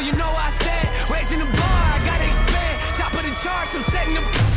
you know I stand. Raising the bar, I gotta expand. Top of the charts, I'm setting them.